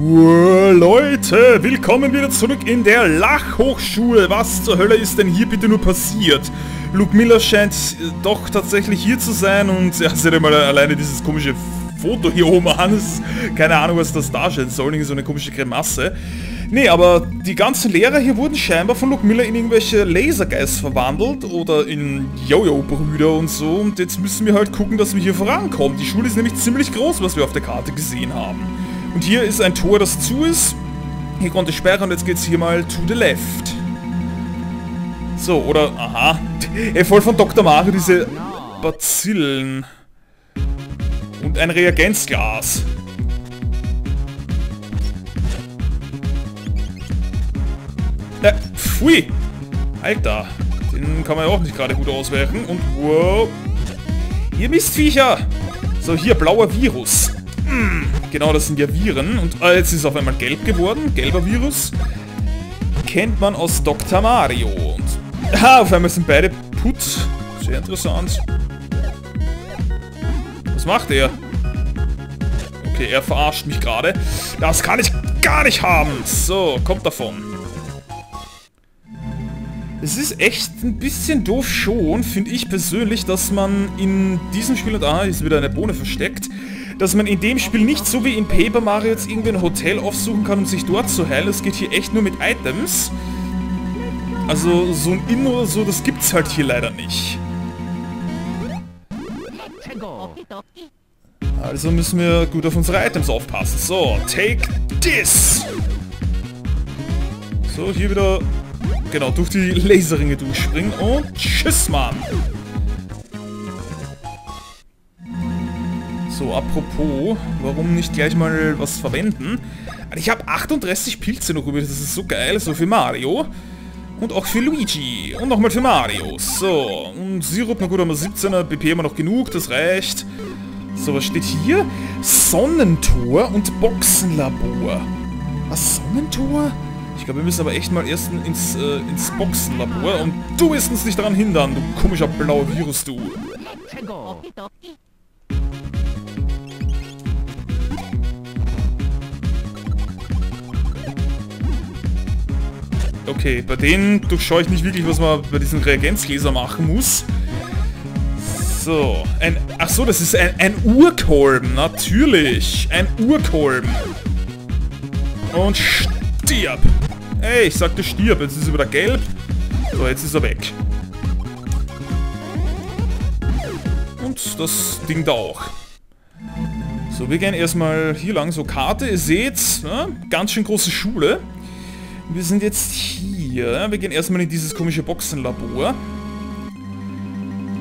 Leute, willkommen wieder zurück in der Lachhochschule. Was zur Hölle ist denn hier bitte nur passiert? Luke Miller scheint äh, doch tatsächlich hier zu sein und ja, seht ihr mal alleine dieses komische Foto hier oben an. Ist, keine Ahnung, was das darstellen soll, irgendwie so eine komische Grimasse. Nee, aber die ganzen Lehrer hier wurden scheinbar von Luke Miller in irgendwelche Lasergeist verwandelt oder in Jojo-Brüder und so. Und jetzt müssen wir halt gucken, dass wir hier vorankommen. Die Schule ist nämlich ziemlich groß, was wir auf der Karte gesehen haben. Und hier ist ein Tor, das zu ist. Hier konnte ich sperren und jetzt geht's hier mal to the left. So, oder, aha. Ey, voll von Dr. Mario diese Bazillen. Und ein Reagenzglas. Äh, pfui. Alter. Den kann man ja auch nicht gerade gut ausweichen. Und wow. Ihr Mistviecher. So, hier, blauer Virus. Hm, genau, das sind ja Viren. Und äh, jetzt ist es auf einmal gelb geworden. Gelber Virus. Kennt man aus Dr. Mario. Und ah, auf einmal sind beide putz. Sehr interessant. Was macht er? Okay, er verarscht mich gerade. Das kann ich gar nicht haben. So, kommt davon. Es ist echt ein bisschen doof schon, finde ich persönlich, dass man in diesem Spiel, und ah, ist wieder eine Bohne versteckt, dass man in dem Spiel nicht so wie in Paper Mario jetzt irgendwie ein Hotel aufsuchen kann, um sich dort zu heilen. Es geht hier echt nur mit Items. Also so ein Inn oder so, das gibt's halt hier leider nicht. Also müssen wir gut auf unsere Items aufpassen. So, take this! So, hier wieder Genau, durch die Laserringe durchspringen und tschüss, Mann. So, apropos, warum nicht gleich mal was verwenden? Ich habe 38 Pilze noch übrig, das ist so geil, so für Mario. Und auch für Luigi. Und nochmal für Mario. So, und Sirup, na gut, haben wir 17er, BP wir noch genug, das reicht. So, was steht hier? Sonnentor und Boxenlabor. Was, Sonnentor? Ich glaube, wir müssen aber echt mal erst ins, äh, ins Boxenlabor und du wirst uns nicht daran hindern, du komischer blauer Virus, du. Okay, bei denen durchschaue ich nicht wirklich, was man bei diesem Reagenzgläser machen muss. So, ein... Ach so, das ist ein, ein Urkolben, natürlich. Ein Urkolben. Und stirb. Ey, ich sagte stirb. Jetzt ist er wieder gelb. So, jetzt ist er weg. Und das Ding da auch. So, wir gehen erstmal hier lang. So, Karte, ihr seht, ne? ganz schön große Schule. Wir sind jetzt hier. Wir gehen erstmal in dieses komische Boxenlabor.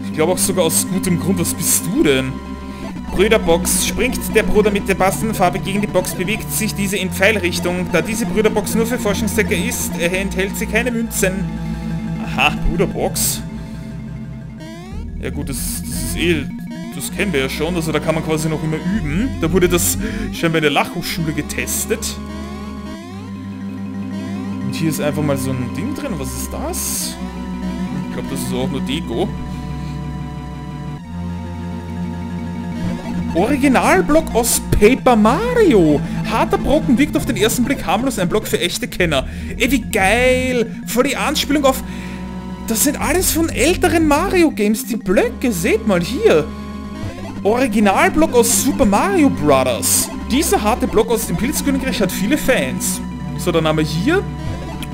Ich glaube auch sogar aus gutem Grund. Was bist du denn? Brüderbox. Springt der Bruder mit der passenden Farbe gegen die Box, bewegt sich diese in Pfeilrichtung. Da diese Brüderbox nur für Forschungszwecke ist, enthält sie keine Münzen. Aha, Brüderbox. Ja gut, das, das ist eh... Das kennen wir ja schon, also da kann man quasi noch immer üben. Da wurde das scheinbar in der Lachhochschule getestet. Hier ist einfach mal so ein Ding drin. Was ist das? Ich glaube, das ist auch nur Deko. Originalblock aus Paper Mario. Harter Brocken wirkt auf den ersten Blick harmlos, ein Block für echte Kenner. Ey, wie geil. Voll die Anspielung auf... Das sind alles von älteren Mario-Games, die Blöcke. Seht mal hier. Originalblock aus Super Mario Bros. Dieser harte Block aus dem Pilzkönigreich hat viele Fans. So, dann haben wir hier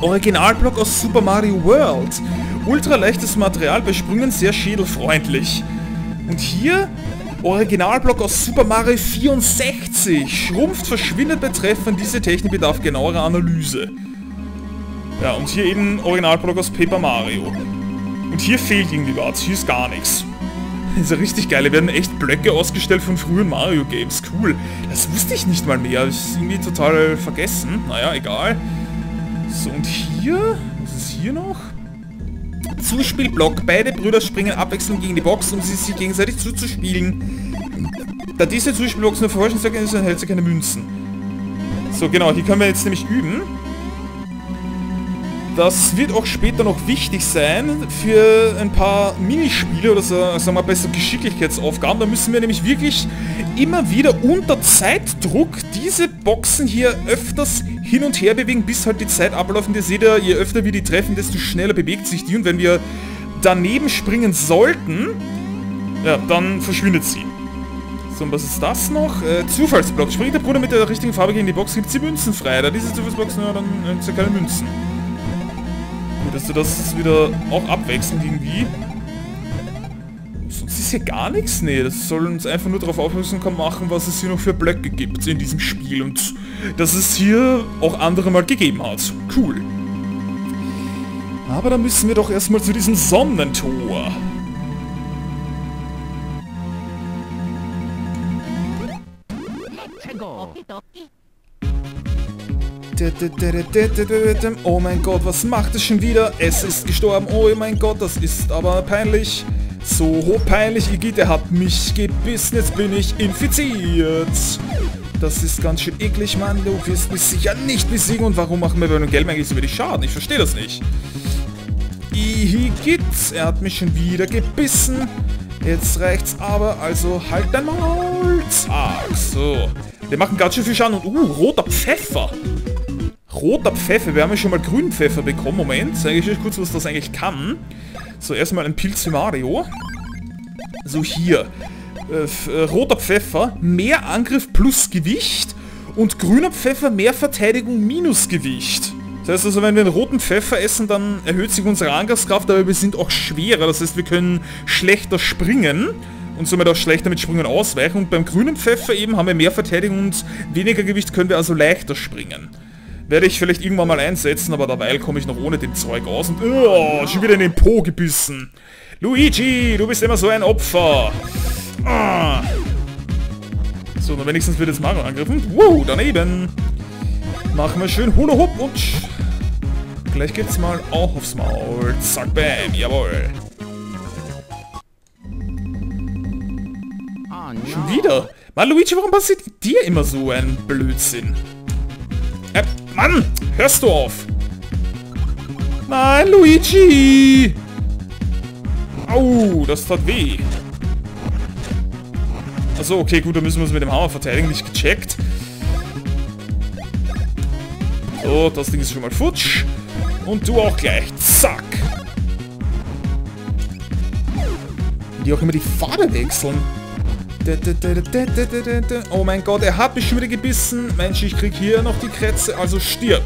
Originalblock aus Super Mario World. Ultra leichtes Material bei Sprüngen sehr schädelfreundlich. Und hier Originalblock aus Super Mario 64. Schrumpft, verschwindet betreffend diese Technik bedarf genauerer Analyse. Ja, und hier eben Originalblock aus Paper Mario. Und hier fehlt irgendwie was. Hier ist gar nichts. Das ist ja richtig geil. Hier werden echt Blöcke ausgestellt von frühen Mario-Games. Cool. Das wusste ich nicht mal mehr. Das ist irgendwie total vergessen. Naja, egal. So, und hier? Was ist hier noch? Zuspielblock. Beide Brüder springen abwechselnd gegen die Box, um sie sich gegenseitig zuzuspielen. Da diese Zuspielbox nur Verforschungszwecke ist, enthält sie keine Münzen. So, genau, hier können wir jetzt nämlich üben. Das wird auch später noch wichtig sein für ein paar Minispiele oder so, sagen wir besser Geschicklichkeitsaufgaben. Da müssen wir nämlich wirklich immer wieder unter Zeitdruck diese Boxen hier öfters hin und her bewegen, bis halt die Zeit abläuft. Ihr seht ja, je öfter wir die treffen, desto schneller bewegt sich die. Und wenn wir daneben springen sollten, ja, dann verschwindet sie. So, und was ist das noch? Äh, Zufallsblock. Springt der Bruder mit der richtigen Farbe gegen die Box, gibt sie Münzen frei. Da diese Zufallsbox, ja, dann äh, sind keine Münzen. Dass du das wieder auch abwechselnd irgendwie. Sonst ist hier gar nichts? Nee, das soll uns einfach nur darauf aufmerksam machen, was es hier noch für Blöcke gibt in diesem Spiel. Und dass es hier auch andere mal gegeben hat. Cool. Aber dann müssen wir doch erstmal zu diesem Sonnentor. Oh mein Gott, was macht es schon wieder? Es ist gestorben. Oh mein Gott, das ist aber peinlich. So peinlich, Igitt, hat mich gebissen. Jetzt bin ich infiziert. Das ist ganz schön eklig, Mann. Du wirst mich sicher nicht besiegen. Und warum machen wir bei einem Gelb eigentlich so wenig Schaden? Ich verstehe das nicht. Igitt, er hat mich schon wieder gebissen. Jetzt reicht's aber, also halt dein Maul. Zack, so. Wir machen ganz schön viel Schaden und, uh, roter Pfeffer. Roter Pfeffer. Wir haben ja schon mal grünen Pfeffer bekommen. Moment, zeige ich euch kurz, was das eigentlich kann. So, erstmal ein Pilz für Mario. So, hier. Äh, äh, roter Pfeffer, mehr Angriff plus Gewicht. Und grüner Pfeffer, mehr Verteidigung minus Gewicht. Das heißt also, wenn wir einen roten Pfeffer essen, dann erhöht sich unsere Angriffskraft, aber wir sind auch schwerer. Das heißt, wir können schlechter springen und somit auch schlechter mit Sprüngen ausweichen. Und beim grünen Pfeffer eben haben wir mehr Verteidigung und weniger Gewicht, können wir also leichter springen. Werde ich vielleicht irgendwann mal einsetzen, aber dabei komme ich noch ohne dem Zeug aus und oh, schon wieder in den Po gebissen. Luigi, du bist immer so ein Opfer. Ah. So, dann wenigstens wird jetzt Mario angegriffen. Wow, daneben. Machen wir schön Hula Hoop und gleich geht's mal auch aufs Maul. Zack, bam, jawohl. Schon wieder? Mann, Luigi, warum passiert dir immer so ein Blödsinn? Mann! Hörst du auf? Nein, Luigi! Au, das tat weh. Achso, okay, gut, dann müssen wir uns mit dem Hammer verteidigen. Nicht gecheckt. So, das Ding ist schon mal futsch. Und du auch gleich. Zack. Die auch immer die Farbe wechseln. Oh mein Gott, er hat mich schon wieder gebissen. Mensch, ich krieg hier noch die Krätze, also stirb.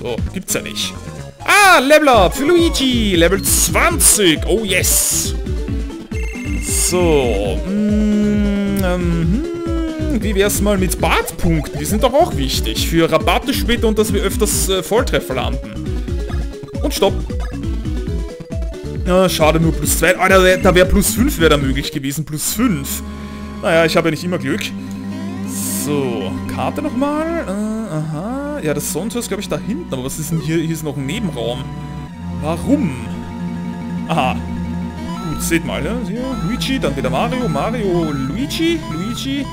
So, gibt's ja nicht. Ah, Level Up für Luigi. Level 20. Oh yes. So. Mm, ähm, hm, wie wär's mal mit Badpunkten? Die sind doch auch wichtig. Für Rabatte später und dass wir öfters äh, Volltreffer landen. Und stopp. Ja, schade, nur plus 2. Ah, da wäre wär plus 5 wäre da möglich gewesen. Plus 5. Naja, ich habe ja nicht immer Glück. So, Karte nochmal. Äh, aha. Ja, das Sonnentor ist, glaube ich, da hinten. Aber was ist denn hier? Hier ist noch ein Nebenraum. Warum? Aha. Gut, seht mal, ja. Hier, Luigi, dann wieder Mario. Mario, Luigi. Luigi.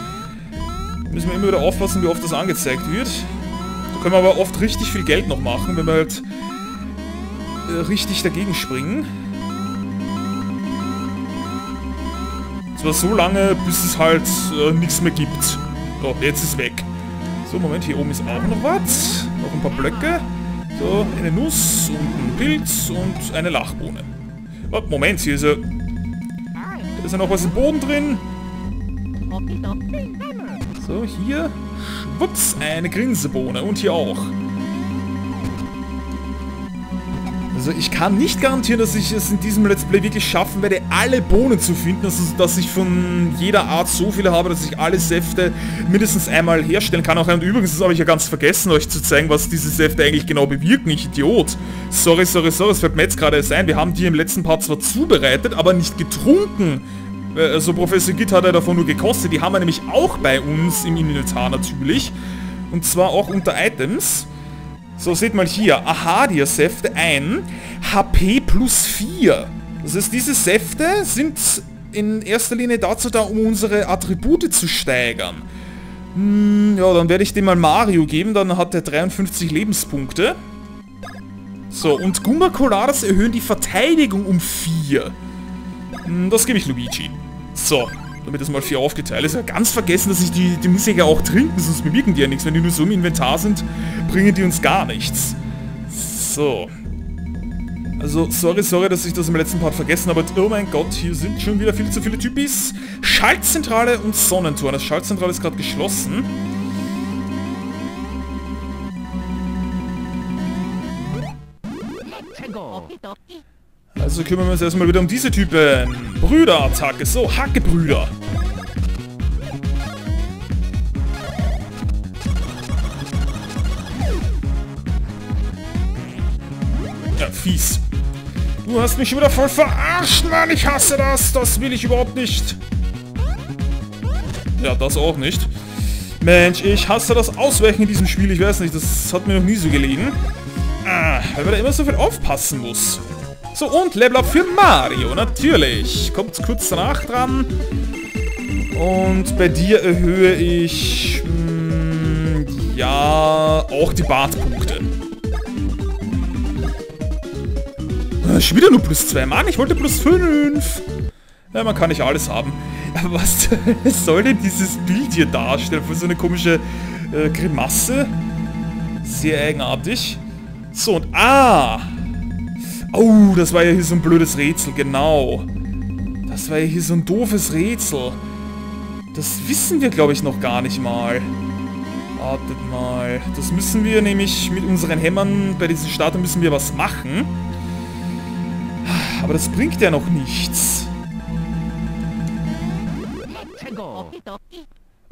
Müssen wir immer wieder aufpassen, wie oft das angezeigt wird. Da können wir aber oft richtig viel Geld noch machen, wenn wir halt äh, richtig dagegen springen. Zwar so lange, bis es halt äh, nichts mehr gibt. So, jetzt ist weg. So, Moment, hier oben ist auch noch was. Noch ein paar Blöcke. So, eine Nuss und ein Pilz und eine Lachbohne. Oh, Moment, hier ist ja... Da ist ja noch was im Boden drin. So, hier. Schwupps, eine Grinsebohne. Und hier auch. Also ich kann nicht garantieren, dass ich es in diesem Let's Play wirklich schaffen werde, alle Bohnen zu finden. Also dass ich von jeder Art so viele habe, dass ich alle Säfte mindestens einmal herstellen kann. Und übrigens, das habe ich ja ganz vergessen, euch zu zeigen, was diese Säfte eigentlich genau bewirken. Ich Idiot. Sorry, sorry, sorry, es fällt mir jetzt gerade erst ein. Wir haben die im letzten Part zwar zubereitet, aber nicht getrunken. Also Professor Gitt hat ja davon nur gekostet. Die haben wir nämlich auch bei uns im Inventar natürlich. Und zwar auch unter Items. So, seht mal hier. Ahadia-Säfte ein. HP plus 4. Das heißt, diese Säfte sind in erster Linie dazu da, um unsere Attribute zu steigern. Hm, ja, dann werde ich dem mal Mario geben, dann hat er 53 Lebenspunkte. So, und Gumba Coladas erhöhen die Verteidigung um 4. Hm, das gebe ich Luigi. So, damit das mal 4 aufgeteilt ist. Ganz vergessen, dass ich die, die ja auch trinken, sonst bewirken die ja nichts. Wenn die nur so im Inventar sind, bringen die uns gar nichts. So. Also, sorry, sorry, dass ich das im letzten Part vergessen habe. Oh mein Gott, hier sind schon wieder viel zu viele Typis. Schaltzentrale und Sonnentor. Das Schaltzentrale ist gerade geschlossen. Also kümmern wir uns erstmal wieder um diese Typen. Brüderattacke. So, Hackebrüder. Ja, fies. Du hast mich schon wieder voll verarscht, Mann. Ich hasse das. Das will ich überhaupt nicht. Ja, das auch nicht. Mensch, ich hasse das Ausweichen in diesem Spiel. Ich weiß nicht, das hat mir noch nie so gelegen. Ah, weil man da immer so viel aufpassen muss. So, und Level Up für Mario, natürlich. Kommt kurz danach dran. Und bei dir erhöhe ich... Mh, hm, ja, auch die Bartpunkte. Äh, schon wieder nur plus 2. Mann, ich wollte plus 5. Ja, man kann nicht alles haben. Aber was soll denn dieses Bild hier darstellen? Für so eine komische äh, Grimasse? Sehr eigenartig. So, und ah! Oh, das war ja hier so ein blödes Rätsel, genau. Das war ja hier so ein doofes Rätsel. Das wissen wir, glaube ich, noch gar nicht mal. Wartet mal. Das müssen wir nämlich mit unseren Hämmern, bei diesem Starter müssen wir was machen. Aber das bringt ja noch nichts.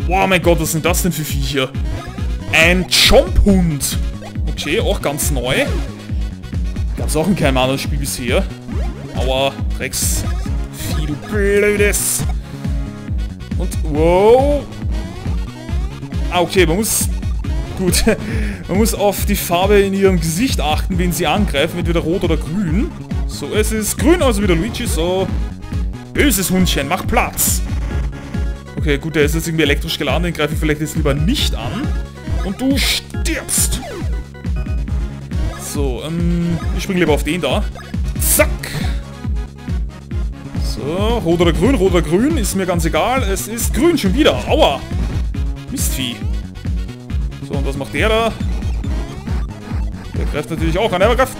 Boah, mein Gott, was sind das denn für Viecher? Ein Chomp-Hund. Okay, auch ganz neu. Gab's auch in keinem anderen Spiel bisher. Aua, Rex. Vieh, blödes. Und, wow. Ah, okay, man muss... Gut, man muss auf die Farbe in ihrem Gesicht achten, wenn sie angreifen, entweder rot oder grün. So, es ist grün, also wieder Luigi, so. Böses Hundchen, mach Platz. Okay, gut, der ist jetzt irgendwie elektrisch geladen, den greife ich vielleicht jetzt lieber nicht an. Und du stirbst. So, ähm, ich springe lieber auf den da. Zack. So, rot oder grün, rot oder grün, ist mir ganz egal. Es ist grün schon wieder. Aua. Mistvieh. So, und was macht der da? Der greift natürlich auch an. Er greift...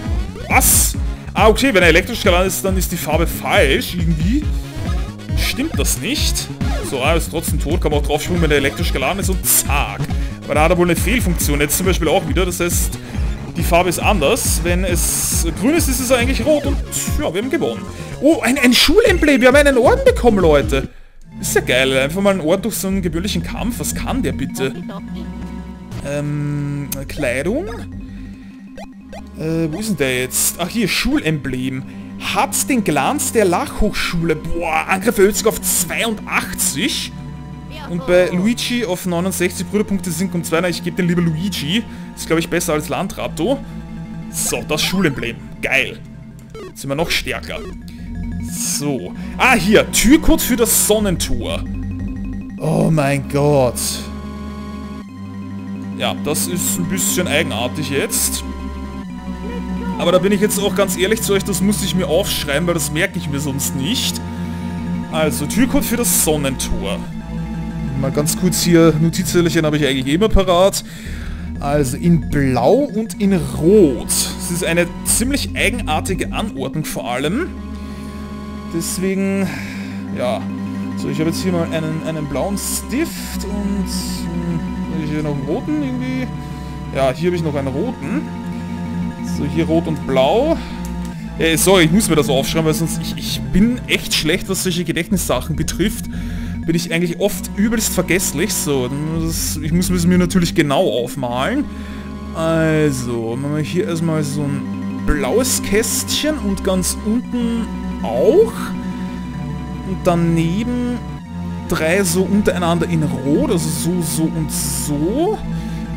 Was? Ah, okay, wenn er elektrisch geladen ist, dann ist die Farbe falsch irgendwie. Stimmt das nicht? So, er ist trotzdem tot, kann man auch drauf schwimmen, wenn er elektrisch geladen ist und zack. Aber da hat er wohl eine Fehlfunktion. Jetzt zum Beispiel auch wieder, das heißt, die Farbe ist anders. Wenn es grün ist, ist es eigentlich rot und ja, wir haben gewonnen. Oh, ein, ein Schulemblem, wir haben einen Orden bekommen, Leute. Ist ja geil, einfach mal ein Orden durch so einen gewöhnlichen Kampf. Was kann der bitte? Ähm, Kleidung? Äh, wo ist denn der jetzt? Ach hier, Schulemblem. Hat den Glanz der Lachhochschule. Boah, Angriff erhöht sich auf 82. Und bei Luigi auf 69 Brüderpunkte sind um 2. Ich gebe den lieber Luigi. Ist, glaube ich, besser als Landrato. So, das Schulemblem. Geil. Jetzt sind wir noch stärker. So. Ah, hier. Türcode für das Sonnentor. Oh mein Gott. Ja, das ist ein bisschen eigenartig jetzt. Aber da bin ich jetzt auch ganz ehrlich zu euch, das muss ich mir aufschreiben, weil das merke ich mir sonst nicht. Also, Türcode für das Sonnentor. Mal ganz kurz hier, Notizzettelchen habe ich eigentlich immer parat. Also in Blau und in Rot. Es ist eine ziemlich eigenartige Anordnung vor allem. Deswegen, ja. So, ich habe jetzt hier mal einen, einen blauen Stift und hm, hier noch einen roten irgendwie. Ja, hier habe ich noch einen roten. So, hier rot und blau. Äh, sorry, ich muss mir das aufschreiben, weil sonst ich, ich bin echt schlecht, was solche Gedächtnissachen betrifft. Bin ich eigentlich oft übelst vergesslich. So, das, ich muss es mir natürlich genau aufmalen. Also, machen wir hier erstmal so ein blaues Kästchen und ganz unten auch. Und daneben drei so untereinander in Rot, also so, so und so.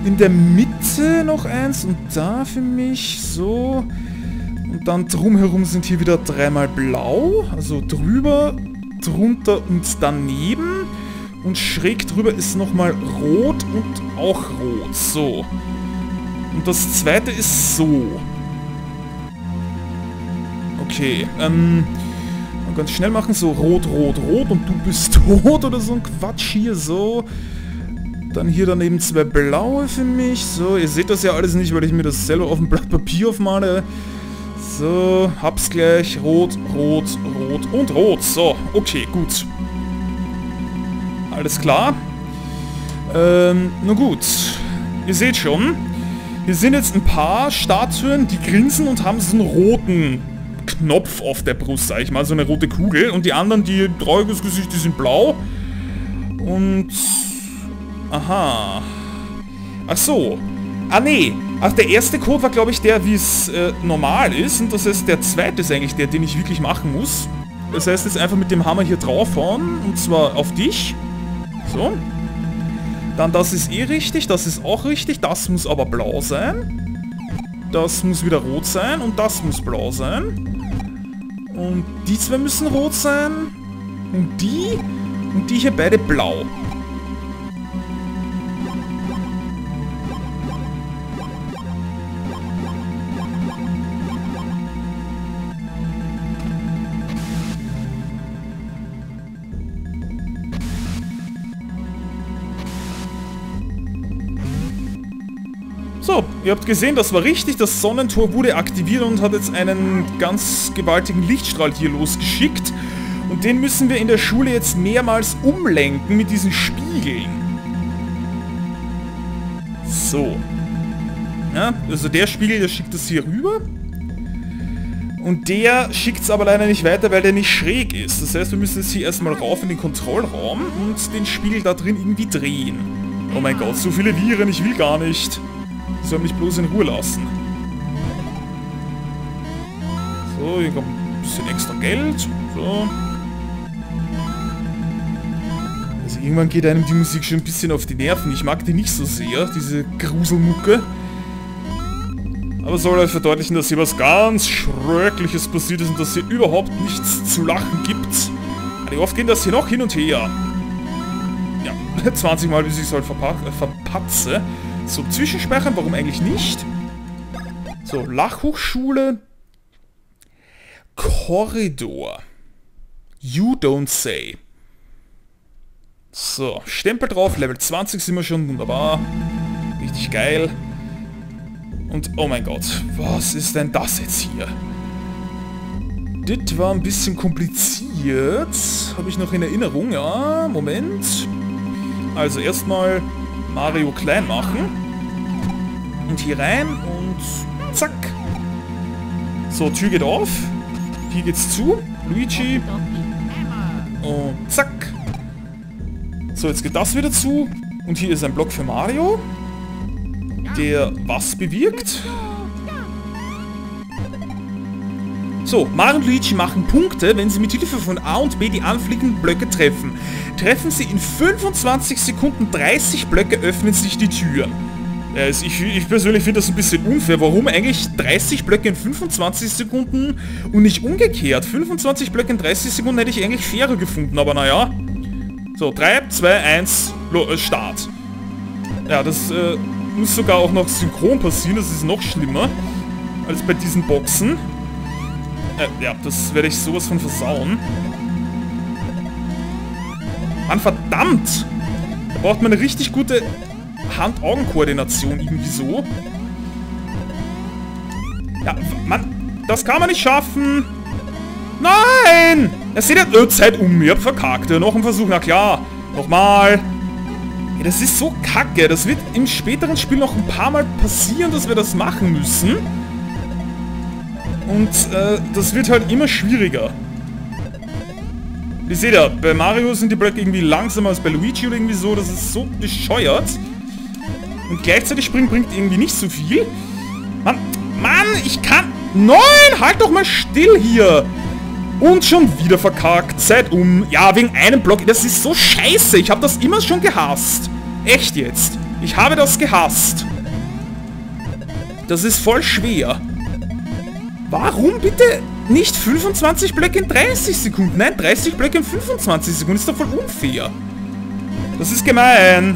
In der Mitte noch eins und da für mich so. Und dann drumherum sind hier wieder dreimal blau. Also drüber, drunter und daneben. Und schräg drüber ist nochmal rot und auch rot. So. Und das zweite ist so. Okay, ähm... Ganz schnell machen, so rot, rot, rot und du bist tot oder so ein Quatsch hier, so. Dann hier daneben zwei blaue für mich. So, ihr seht das ja alles nicht, weil ich mir das selber auf dem Blatt Papier aufmale. So, hab's gleich. Rot, rot, rot und rot. So, okay, gut. Alles klar. Ähm, na gut. Ihr seht schon, hier sind jetzt ein paar Statuen, die grinsen und haben so einen roten Knopf auf der Brust, sag ich mal, so eine rote Kugel. Und die anderen, die trauriges Gesicht, die sind blau. Und... Aha. Ach so. Ah, nee. Ach, der erste Code war, glaube ich, der, wie es äh, normal ist. Und das heißt, der zweite ist eigentlich der, den ich wirklich machen muss. Das heißt, jetzt einfach mit dem Hammer hier draufhauen. Und zwar auf dich. So. Dann das ist eh richtig, das ist auch richtig. Das muss aber blau sein. Das muss wieder rot sein und das muss blau sein. Und die zwei müssen rot sein. Und die und die hier beide blau. Ihr habt gesehen, das war richtig. Das Sonnentor wurde aktiviert und hat jetzt einen ganz gewaltigen Lichtstrahl hier losgeschickt. Und den müssen wir in der Schule jetzt mehrmals umlenken mit diesen Spiegeln. So. Ja, also der Spiegel, der schickt das hier rüber. Und der schickt es aber leider nicht weiter, weil der nicht schräg ist. Das heißt, wir müssen jetzt hier erstmal rauf in den Kontrollraum und den Spiegel da drin irgendwie drehen. Oh mein Gott, so viele Viren, ich will gar nicht. Die sollen mich bloß in Ruhe lassen. So, hier kommt ein bisschen extra Geld. So. Also irgendwann geht einem die Musik schon ein bisschen auf die Nerven. Ich mag die nicht so sehr, diese Gruselmucke. Aber soll euch verdeutlichen, dass hier was ganz Schreckliches passiert ist und dass hier überhaupt nichts zu lachen gibt. Wie oft gehen das hier noch hin und her? Ja, 20 Mal, bis ich es halt verpatze. So, Zwischenspeichern, warum eigentlich nicht? So, Lachhochschule. Korridor. You don't say. So, Stempel drauf, Level 20 sind wir schon, wunderbar. Richtig geil. Und, oh mein Gott, was ist denn das jetzt hier? Das war ein bisschen kompliziert. Habe ich noch in Erinnerung, ja, Moment. Also erstmal Mario klein machen. Und hier rein und zack. So, Tür geht auf. Hier geht's zu. Luigi. Und zack. So, jetzt geht das wieder zu. Und hier ist ein Block für Mario. Der was bewirkt. So, Mario und Luigi machen Punkte, wenn sie mit Hilfe von A und B die anfliegenden Blöcke treffen. Treffen sie in 25 Sekunden 30 Blöcke, öffnen sich die Türen. Also ich, ich persönlich finde das ein bisschen unfair. Warum eigentlich 30 Blöcke in 25 Sekunden und nicht umgekehrt? 25 Blöcke in 30 Sekunden hätte ich eigentlich fairer gefunden, aber naja. So, 3, 2, 1, Start. Ja, das äh, muss sogar auch noch synchron passieren, das ist noch schlimmer als bei diesen Boxen. Äh, ja, das werde ich sowas von versauen. Mann, verdammt! Da braucht man eine richtig gute Hand-Augen-Koordination irgendwie so. Ja, Mann, das kann man nicht schaffen. Nein! Er seht ja, äh, Zeit um, ihr habt verkackt. Noch ein Versuch, na klar. Nochmal. Ja, das ist so kacke. Das wird im späteren Spiel noch ein paar Mal passieren, dass wir das machen müssen. Und äh, das wird halt immer schwieriger. Ihr seht ja, bei Mario sind die Blöcke irgendwie langsamer als bei Luigi oder irgendwie so. Das ist so bescheuert. Und gleichzeitig springen bringt irgendwie nicht so viel. Mann, Mann, ich kann... Nein, halt doch mal still hier. Und schon wieder verkackt. Zeit um. Ja, wegen einem Block. Das ist so scheiße. Ich habe das immer schon gehasst. Echt jetzt. Ich habe das gehasst. Das ist voll schwer. Warum bitte nicht 25 Blöcke in 30 Sekunden? Nein, 30 Blöcke in 25 Sekunden ist doch voll unfair. Das ist gemein.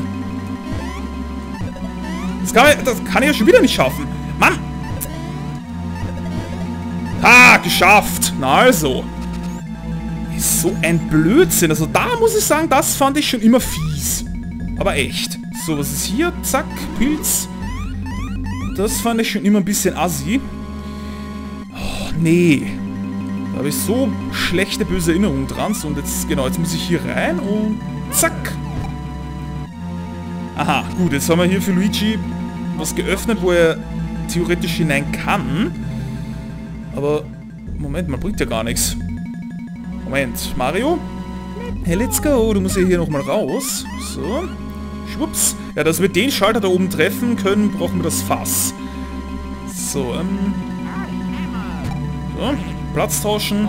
Das kann, ich, das kann ich ja schon wieder nicht schaffen. Mann! Ah, geschafft. Na also. Ist so ein Blödsinn. Also da muss ich sagen, das fand ich schon immer fies. Aber echt. So, was ist hier? Zack, Pilz. Das fand ich schon immer ein bisschen assi. Nee. Da habe ich so schlechte, böse Erinnerungen dran. So, und jetzt, genau, jetzt muss ich hier rein und zack. Aha, gut, jetzt haben wir hier für Luigi was geöffnet, wo er theoretisch hinein kann. Aber, Moment, man bringt ja gar nichts. Moment, Mario? Hey, let's go. Du musst ja hier nochmal raus. So. Schwupps. Ja, dass wir den Schalter da oben treffen können, brauchen wir das Fass. So, ähm... So, Platz tauschen.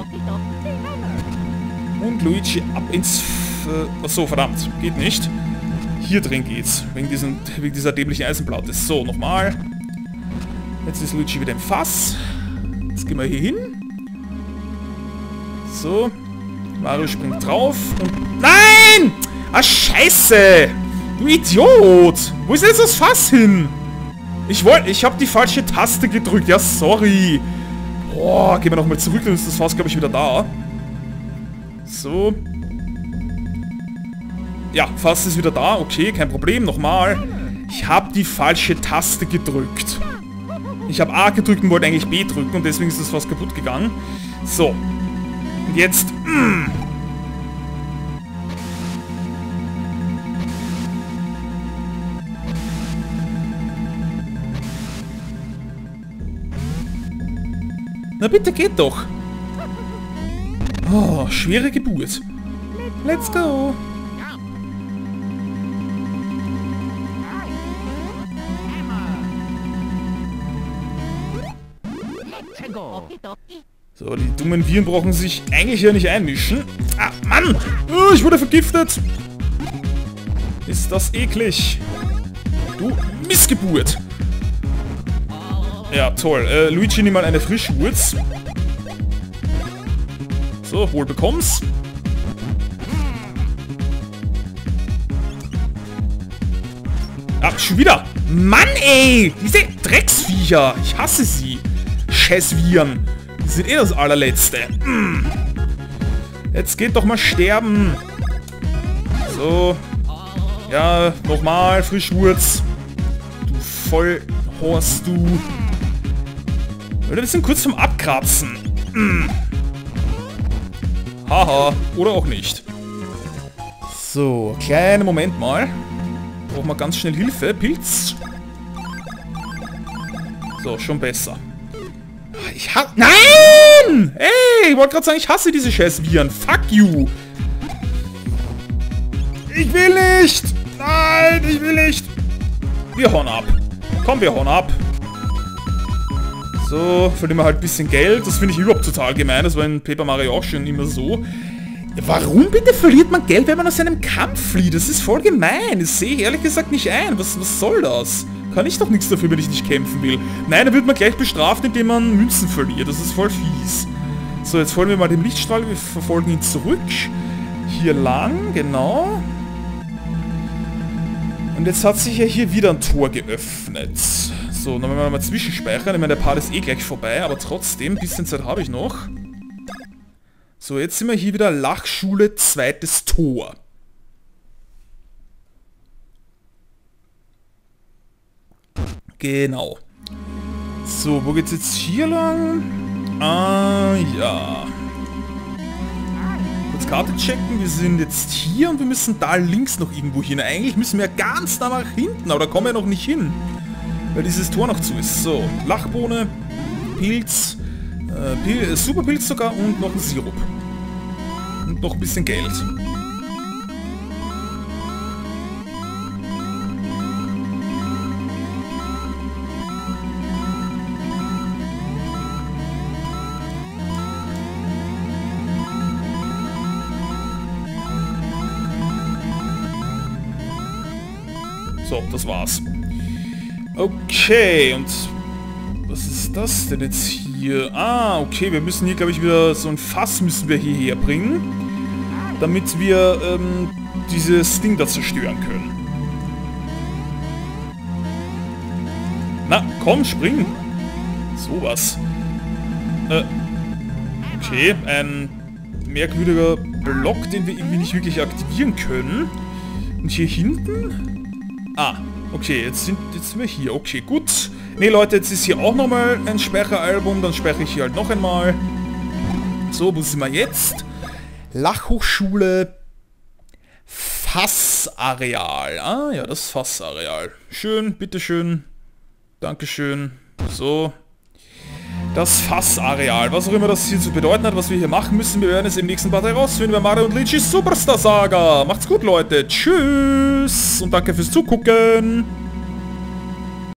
Und Luigi ab ins... Äh, achso, verdammt. Geht nicht. Hier drin geht's. Wegen, diesen, wegen dieser dämlichen Eisenplatte. So, nochmal. Jetzt ist Luigi wieder im Fass. Jetzt gehen wir hier hin. So. Mario springt drauf und... Nein! Ah, scheiße! Du Idiot! Wo ist jetzt das Fass hin? Ich wollte... Ich habe die falsche Taste gedrückt. Ja, sorry. Boah, gehen wir nochmal zurück, dann ist das Fass, glaube ich, wieder da. So. Ja, Fass ist wieder da. Okay, kein Problem. Nochmal. Ich habe die falsche Taste gedrückt. Ich habe A gedrückt und wollte eigentlich B drücken und deswegen ist das Fass kaputt gegangen. So. Und jetzt... Mm. Na bitte, geht doch. Oh, schwere Geburt. Let's go. So, die dummen Viren brauchen sich eigentlich ja nicht einmischen. Ah, Mann! Oh, ich wurde vergiftet! Ist das eklig. Du Missgeburt! Ja, toll. Äh, Luigi, nimm mal eine Frischwurz. So, wohl bekomm's. Ah, schon wieder. Mann, ey! Diese Drecksviecher. Ich hasse sie. Scheißviren. Die sind eh das allerletzte. Mm. Jetzt geht doch mal sterben. So. Ja, nochmal. Frischwurz. Du Vollhorst, du. Oder wir sind kurz zum Abkratzen. Mm. Haha. Oder auch nicht. So, kleinen Moment mal. Brauchen wir ganz schnell Hilfe. Pilz. So, schon besser. Ich hasse... Nein! Ey, ich wollte gerade sagen, ich hasse diese scheiß Viren. Fuck you. Ich will nicht. Nein, ich will nicht. Wir hauen ab. Komm, wir hauen ab. So, verlieren wir halt ein bisschen Geld. Das finde ich überhaupt total gemein. Das war in Paper Mario auch schon immer so. Warum bitte verliert man Geld, wenn man aus einem Kampf flieht? Das ist voll gemein. Das sehe ich ehrlich gesagt nicht ein. Was, was soll das? Kann ich doch nichts dafür, wenn ich nicht kämpfen will. Nein, da wird man gleich bestraft, indem man Münzen verliert. Das ist voll fies. So, jetzt folgen wir mal dem Lichtstrahl. Wir verfolgen ihn zurück. Hier lang, genau. Und jetzt hat sich ja hier wieder ein Tor geöffnet. So, dann werden wir mal zwischenspeichern. Ich meine, der Part ist eh gleich vorbei, aber trotzdem, ein bisschen Zeit habe ich noch. So, jetzt sind wir hier wieder Lachschule, zweites Tor. Genau. So, wo geht's jetzt hier lang? Ah, ja. Kurz Karte checken. Wir sind jetzt hier und wir müssen da links noch irgendwo hin. Eigentlich müssen wir ganz da nach hinten, aber da kommen wir noch nicht hin weil dieses Tor noch zu ist. So, Lachbohne, Pilz, äh, Pil äh, Superpilz sogar und noch ein Sirup. Und noch ein bisschen Geld. So, das war's. Okay, und was ist das denn jetzt hier? Ah, okay, wir müssen hier, glaube ich, wieder so ein Fass müssen wir hierher bringen. damit wir ähm, dieses Ding da zerstören können. Na, komm, spring. Sowas. Äh, okay, ein merkwürdiger Block, den wir irgendwie nicht wirklich aktivieren können. Und hier hinten? Ah, okay, jetzt sind, jetzt sind wir hier. Okay, gut. Ne, Leute, jetzt ist hier auch nochmal ein Speicheralbum. Dann speichere ich hier halt noch einmal. So, wo sind wir jetzt? Lachhochschule Fassareal. Ah, ja, das Fassareal. Schön, bitteschön. Dankeschön. So. Das Fassareal. Was auch immer das hier zu bedeuten hat, was wir hier machen müssen, wir werden es im nächsten Part herausfinden bei Mario und Luigi Superstar Saga. Macht's gut, Leute. Tschüss. Und danke fürs Zugucken.